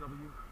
W12